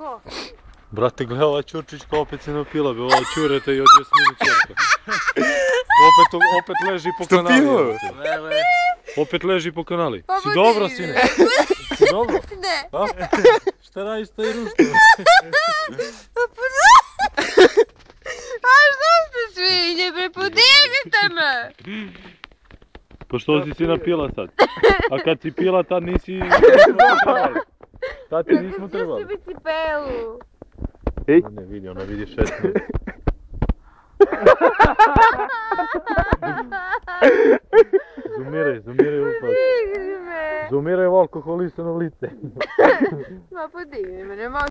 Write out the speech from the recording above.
Ko? Brate, gle, ova Ćurčić kao opet se napila, be, ova Ćureta i od Jasmine Ćerka. Opet, opet leži po Što kanali. pilo? jebote. Lele. Opet leži po kanali. Pa Si dobro, sine? Si dobro? Ne. A? Šta radiš taj rušto? A što ste svinje, bre, podignite me! Pa što si si napila sad? A kad si pila tad nisi... Tati, nismo trebali. Kako ćeš pelu? Ej. Ona ne vidi, ona vidi šetnu. zumiraj, zumiraj upad. Zumiraj u alkoholistano lice. Ma pa podigni me, ne